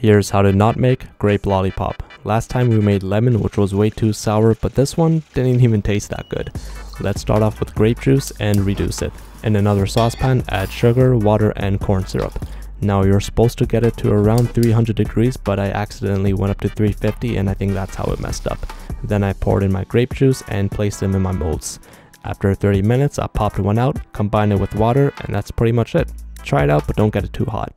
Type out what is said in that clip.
Here's how to not make grape lollipop. Last time we made lemon which was way too sour but this one didn't even taste that good. Let's start off with grape juice and reduce it. In another saucepan add sugar, water and corn syrup. Now you're supposed to get it to around 300 degrees but I accidentally went up to 350 and I think that's how it messed up. Then I poured in my grape juice and placed them in my molds. After 30 minutes I popped one out, combined it with water and that's pretty much it. Try it out but don't get it too hot.